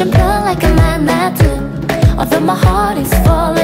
I'm feel like a man that too Although my heart is falling